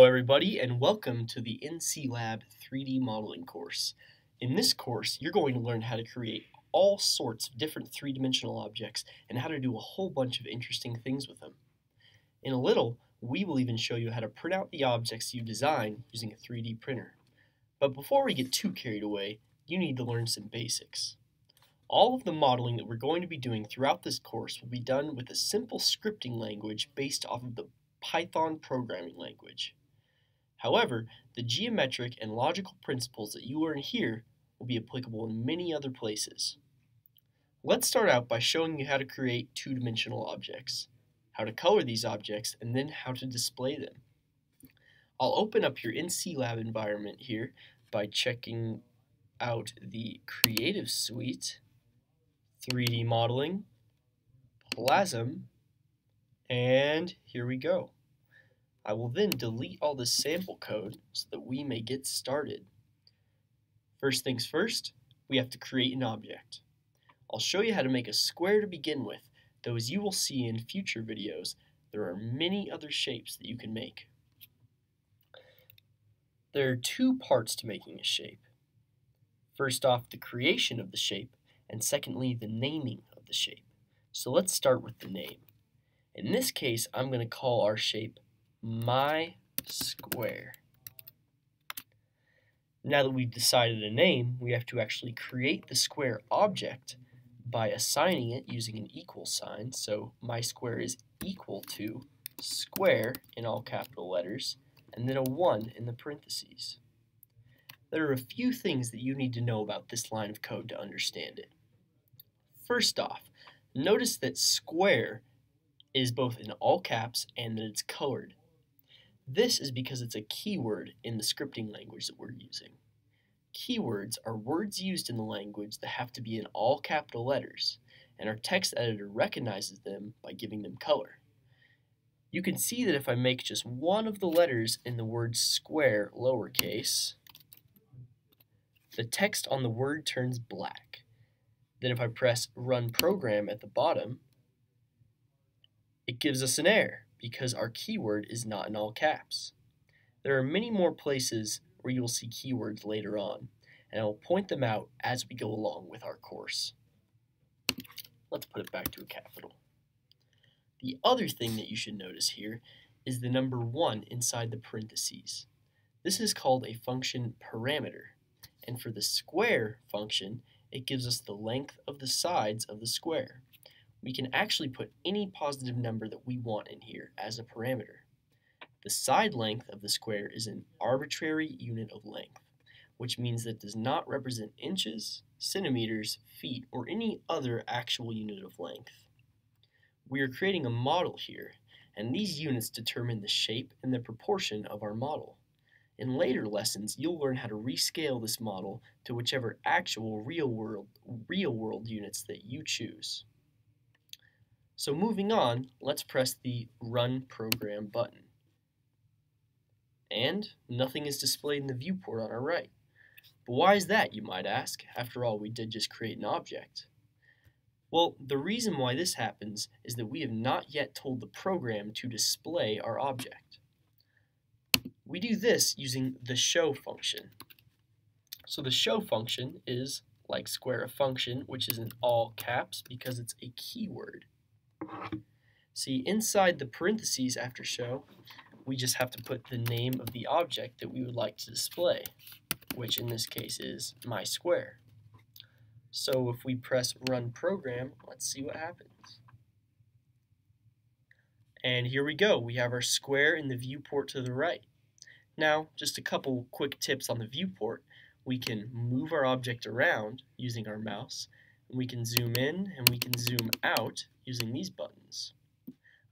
Hello everybody and welcome to the NCLab 3D modeling course. In this course you're going to learn how to create all sorts of different three-dimensional objects and how to do a whole bunch of interesting things with them. In a little we will even show you how to print out the objects you design using a 3D printer. But before we get too carried away you need to learn some basics. All of the modeling that we're going to be doing throughout this course will be done with a simple scripting language based off of the Python programming language. However, the geometric and logical principles that you learn here will be applicable in many other places. Let's start out by showing you how to create two-dimensional objects, how to color these objects, and then how to display them. I'll open up your NCLab environment here by checking out the Creative Suite, 3D Modeling, Plasm, and here we go. I will then delete all the sample code so that we may get started. First things first, we have to create an object. I'll show you how to make a square to begin with, though as you will see in future videos, there are many other shapes that you can make. There are two parts to making a shape. First off, the creation of the shape, and secondly, the naming of the shape. So let's start with the name. In this case, I'm going to call our shape my square. Now that we've decided a name, we have to actually create the square object by assigning it using an equal sign. So my square is equal to square in all capital letters, and then a 1 in the parentheses. There are a few things that you need to know about this line of code to understand it. First off, notice that square is both in all caps and that it's colored. This is because it's a keyword in the scripting language that we're using. Keywords are words used in the language that have to be in all capital letters, and our text editor recognizes them by giving them color. You can see that if I make just one of the letters in the word square lowercase, the text on the word turns black. Then if I press run program at the bottom, it gives us an error because our keyword is not in all caps. There are many more places where you will see keywords later on, and I will point them out as we go along with our course. Let's put it back to a capital. The other thing that you should notice here is the number 1 inside the parentheses. This is called a function parameter, and for the square function, it gives us the length of the sides of the square we can actually put any positive number that we want in here as a parameter. The side length of the square is an arbitrary unit of length, which means that it does not represent inches, centimeters, feet, or any other actual unit of length. We are creating a model here, and these units determine the shape and the proportion of our model. In later lessons, you'll learn how to rescale this model to whichever actual real world, real world units that you choose. So moving on, let's press the Run Program button. And nothing is displayed in the viewport on our right. But why is that, you might ask? After all, we did just create an object. Well, the reason why this happens is that we have not yet told the program to display our object. We do this using the show function. So the show function is like square a function, which is in all caps because it's a keyword. See, inside the parentheses after show, we just have to put the name of the object that we would like to display, which in this case is my square. So if we press run program, let's see what happens. And here we go, we have our square in the viewport to the right. Now, just a couple quick tips on the viewport. We can move our object around using our mouse, and we can zoom in and we can zoom out using these buttons.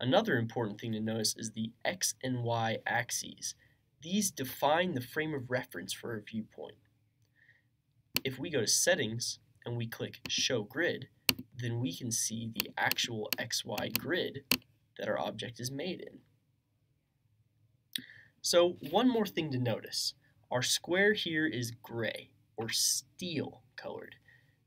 Another important thing to notice is the X and Y axes. These define the frame of reference for our viewpoint. If we go to settings and we click show grid, then we can see the actual XY grid that our object is made in. So one more thing to notice. Our square here is gray or steel colored.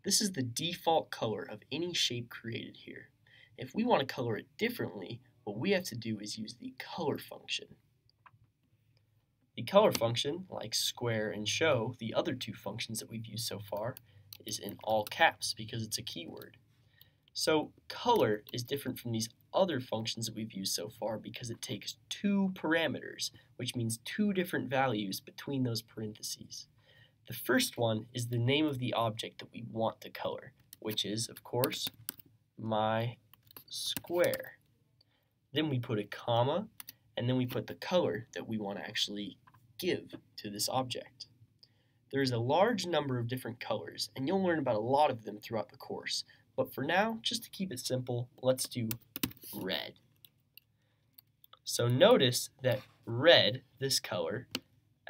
This is the default color of any shape created here. If we want to color it differently, what we have to do is use the color function. The color function, like square and show, the other two functions that we've used so far, is in all caps because it's a keyword. So color is different from these other functions that we've used so far because it takes two parameters, which means two different values between those parentheses. The first one is the name of the object that we want to color, which is, of course, my square. Then we put a comma, and then we put the color that we want to actually give to this object. There's a large number of different colors, and you'll learn about a lot of them throughout the course. But for now, just to keep it simple, let's do red. So notice that red, this color,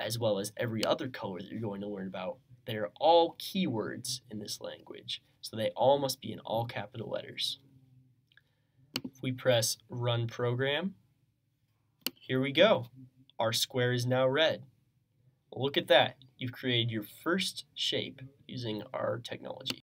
as well as every other color that you're going to learn about, they're all keywords in this language. So they all must be in all capital letters. If we press run program, here we go. Our square is now red. Look at that. You've created your first shape using our technology.